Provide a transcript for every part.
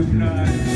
Tonight.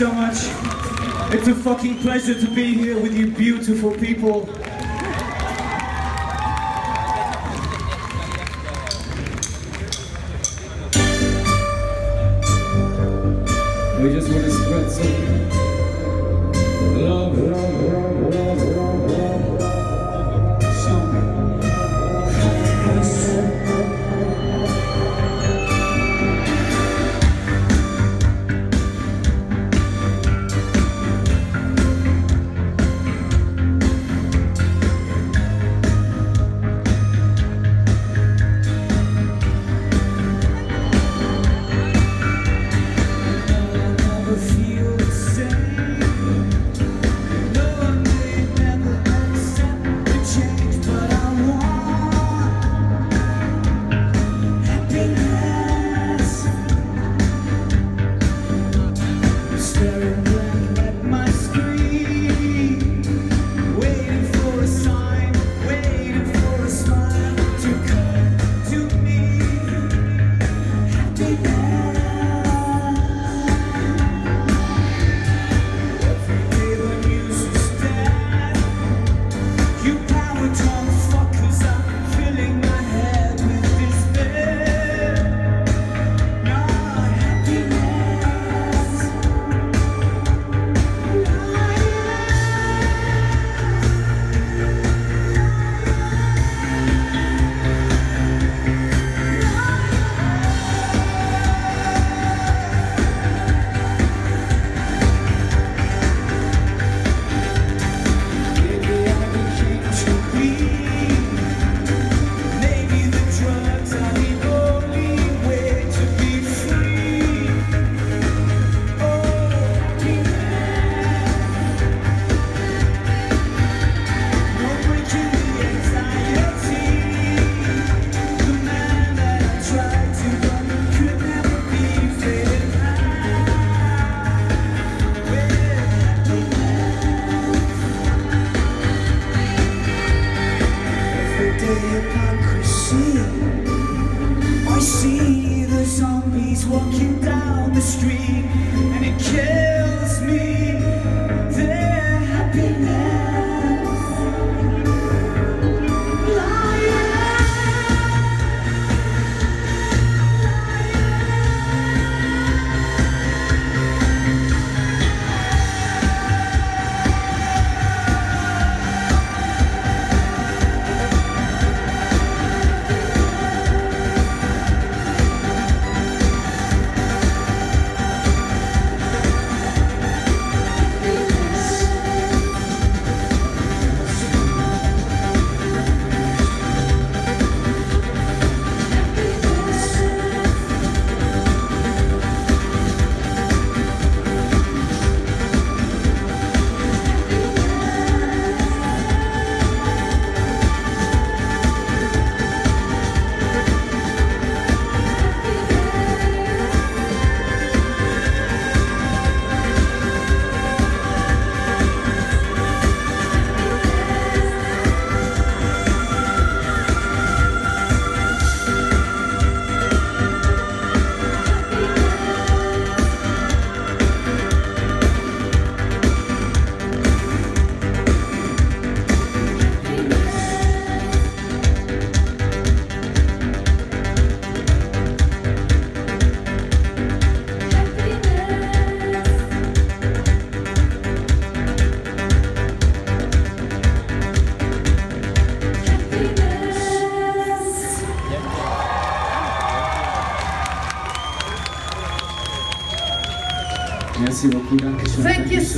so much. It's a fucking pleasure to be here with you beautiful people.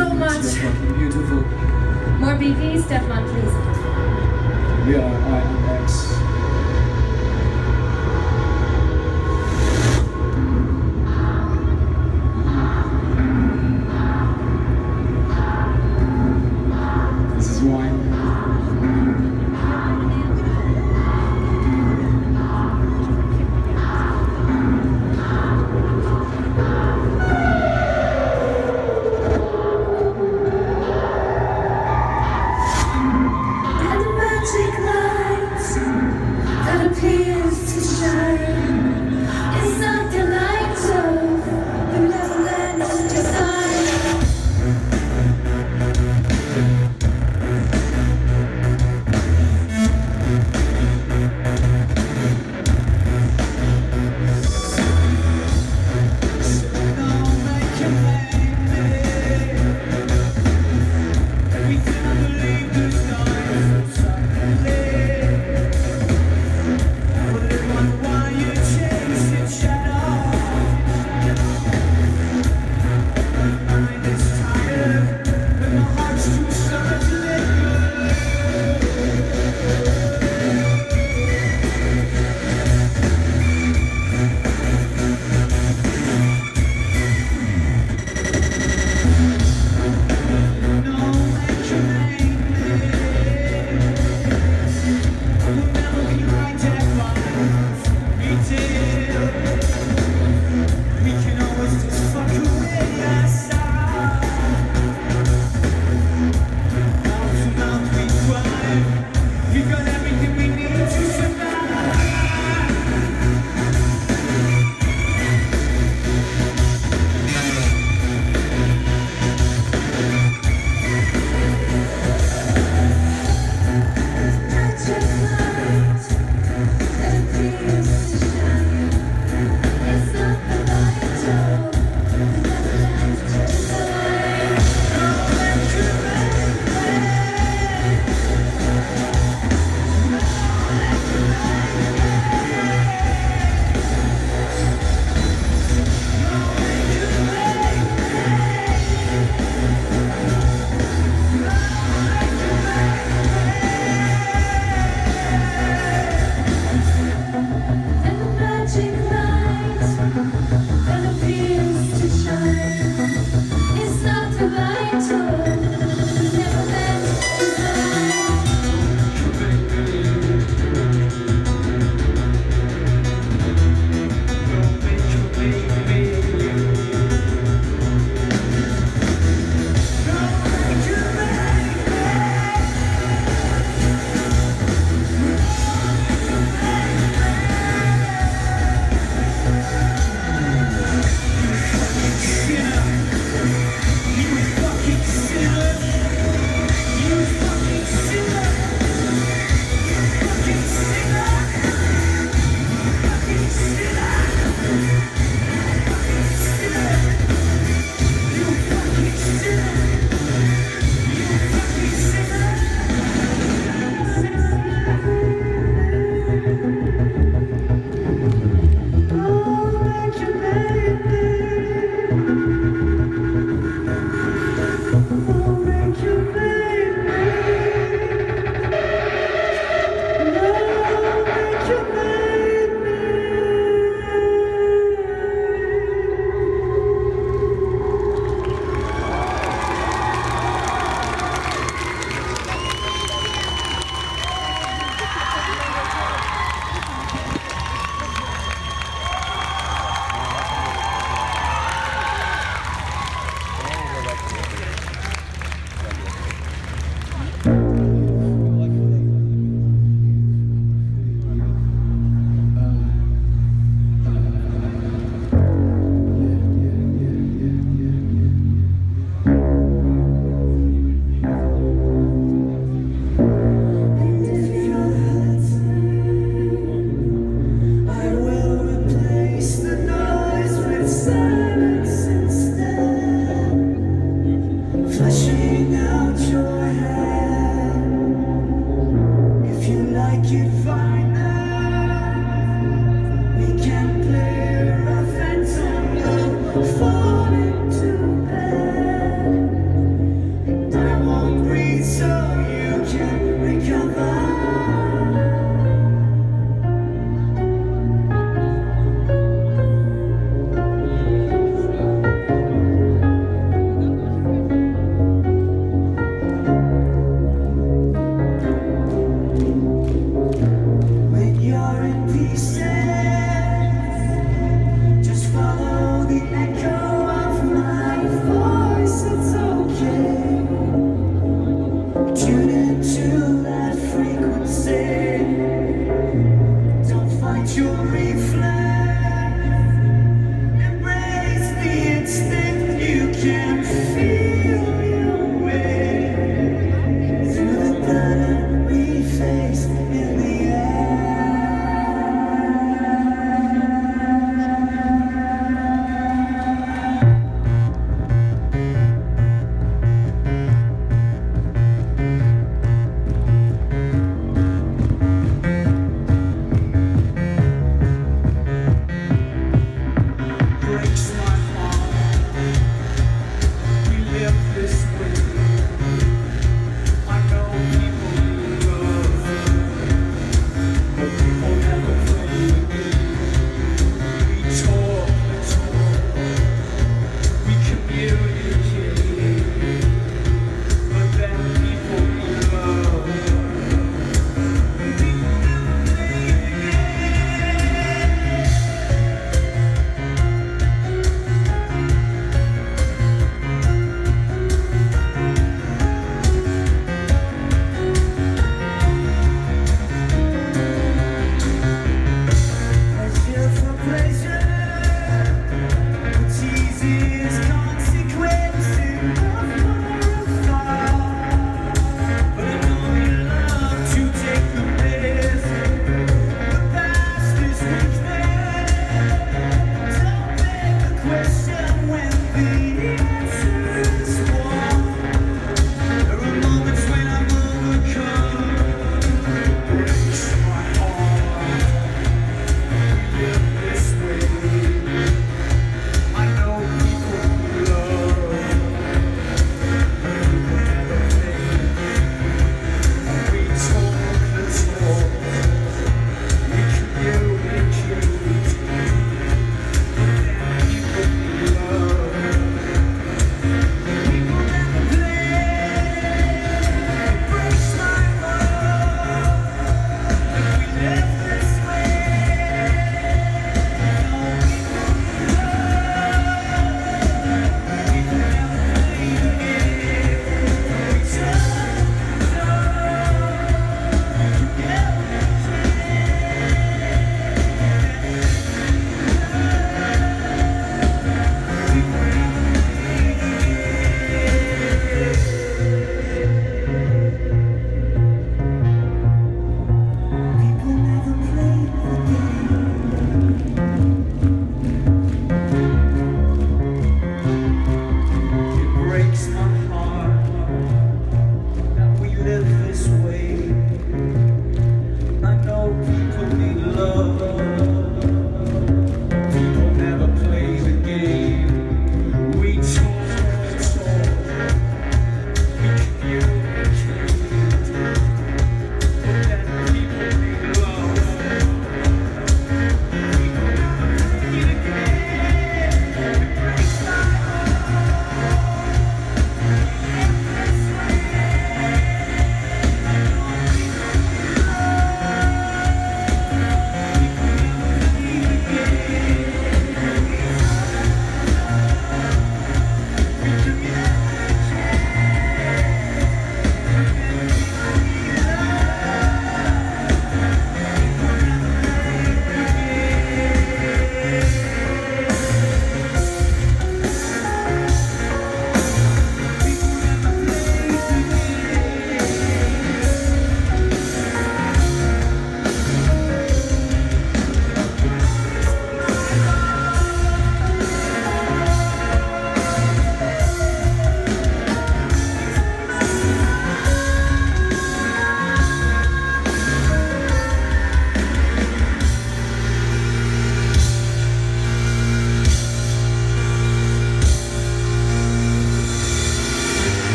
so much. Beautiful. More BV, Stefan, please. Yeah.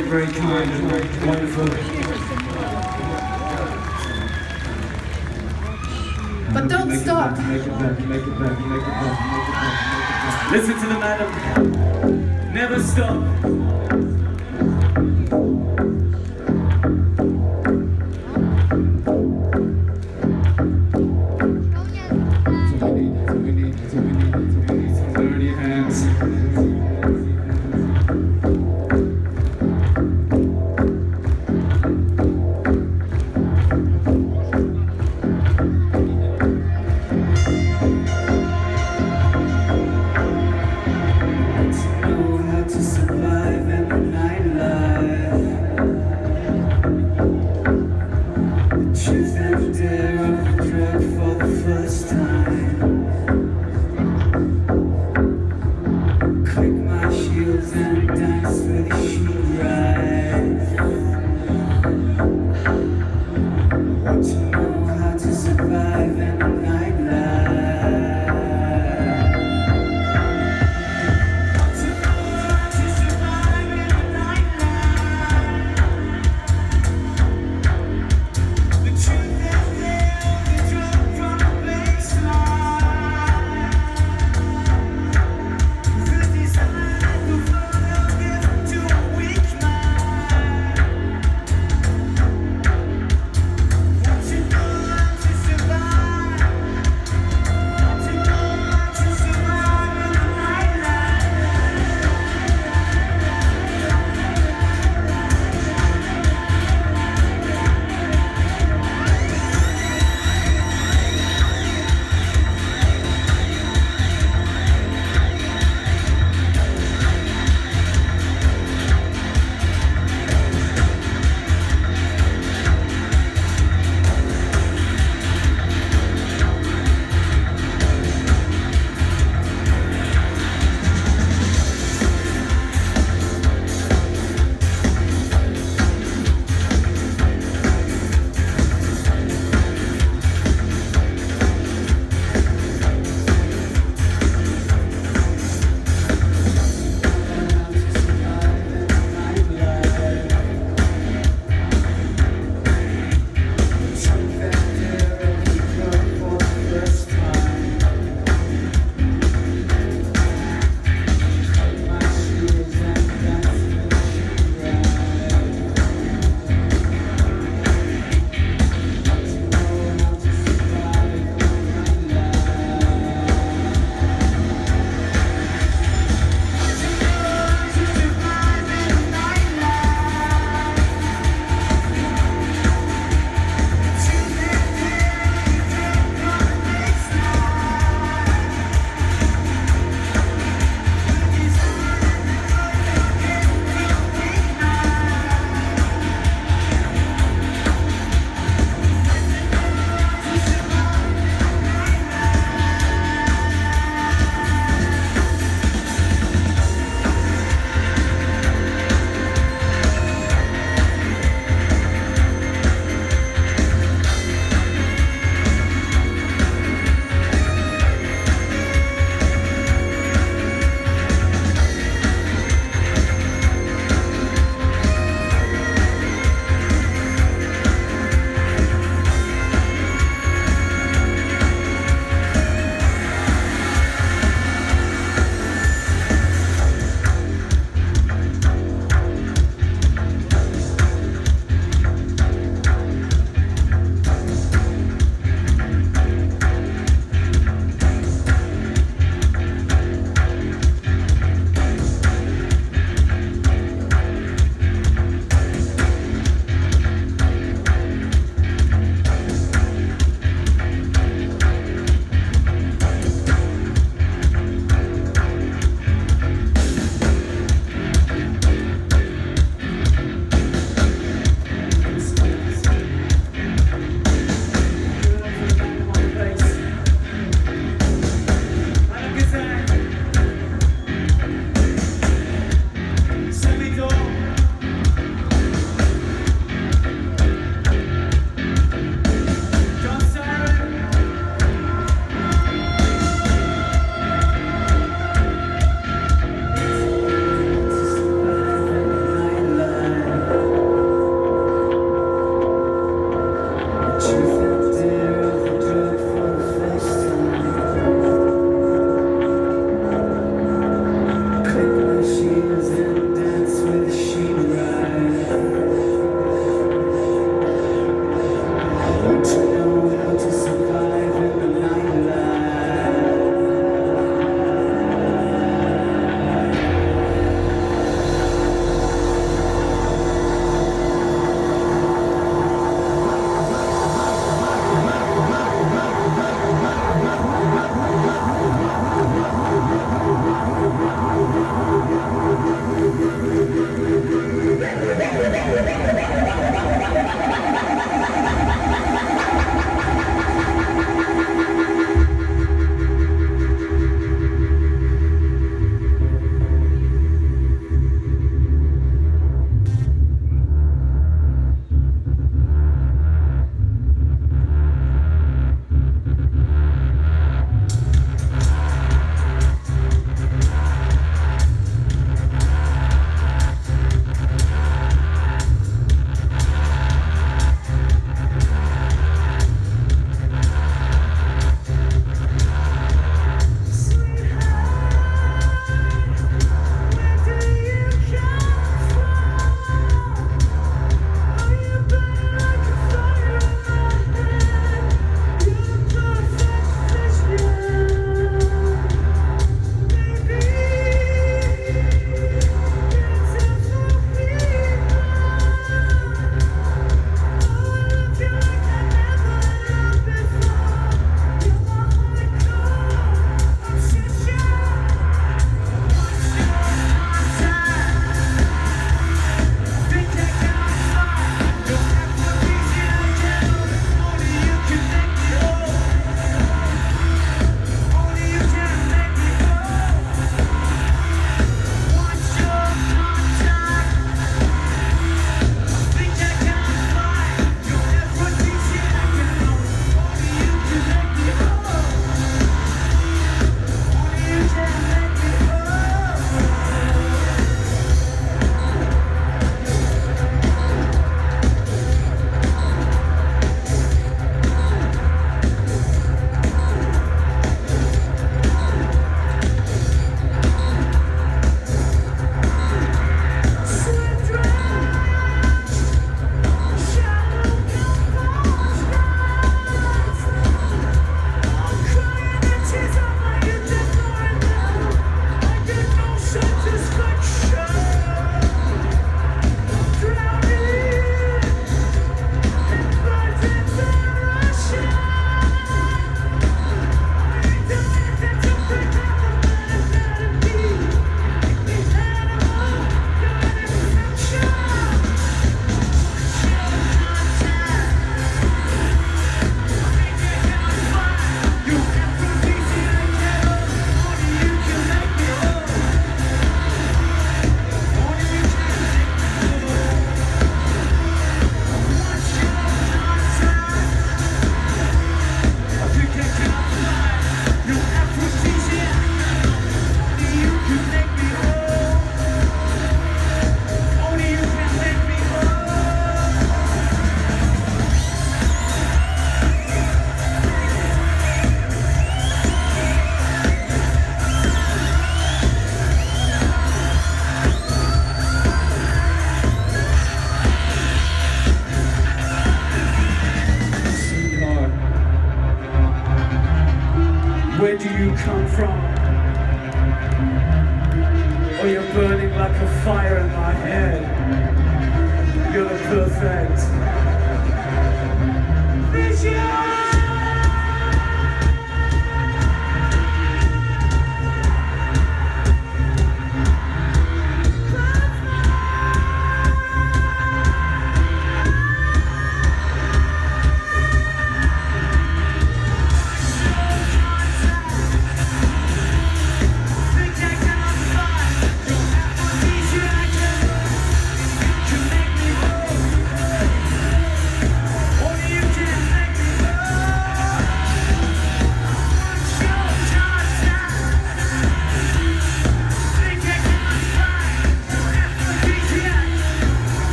Very, very, kind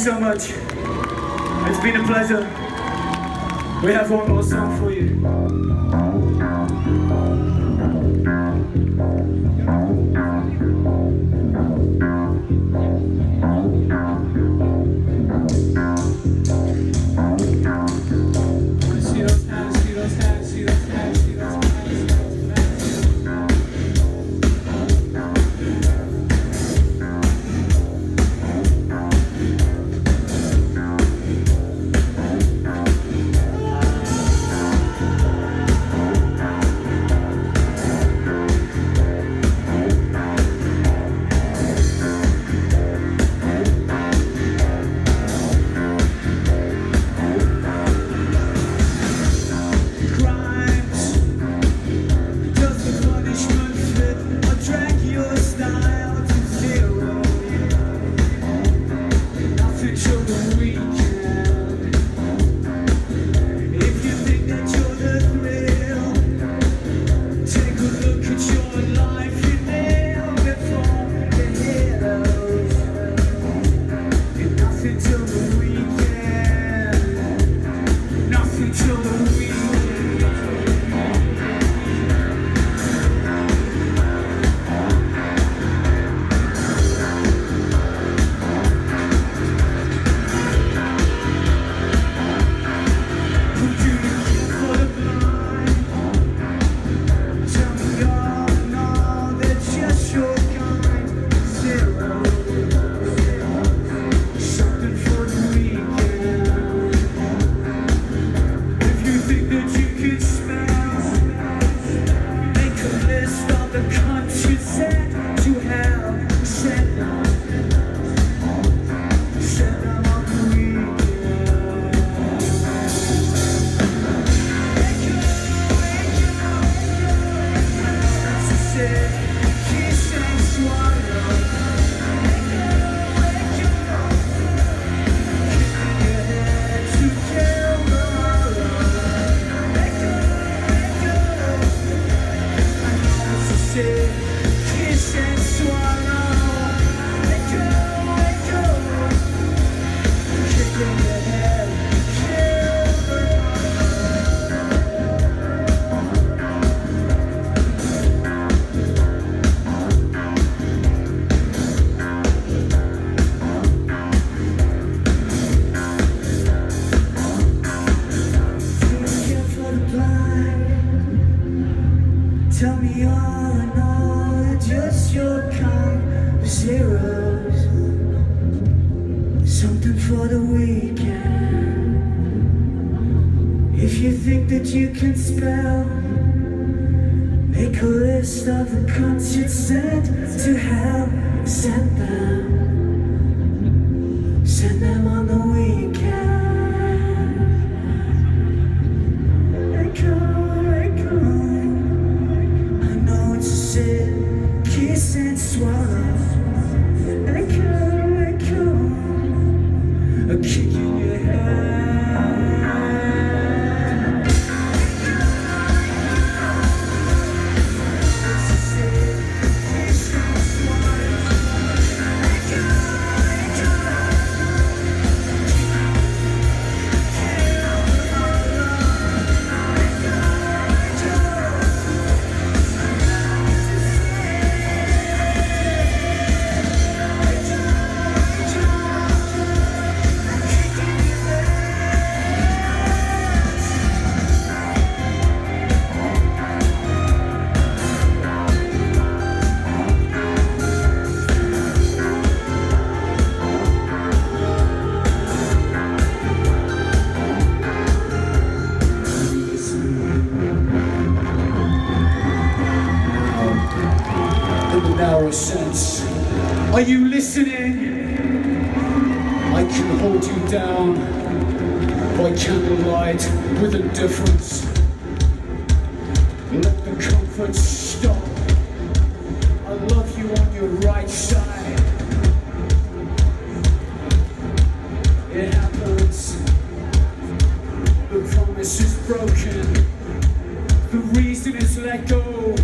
so much. It's been a pleasure. We have one more song for you. kiss and swallow broken. The reason is let go.